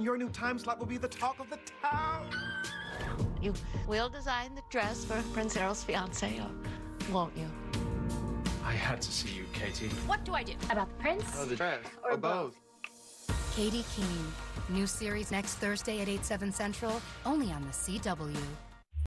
Your new time slot will be the talk of the town. You will design the dress for Prince Errol's fiancée, won't you? I had to see you, Katy. What do I do? About the prince? Oh, the dress. Or both. Katy Keene. New series next Thursday at 8, 7 central, only on the CW.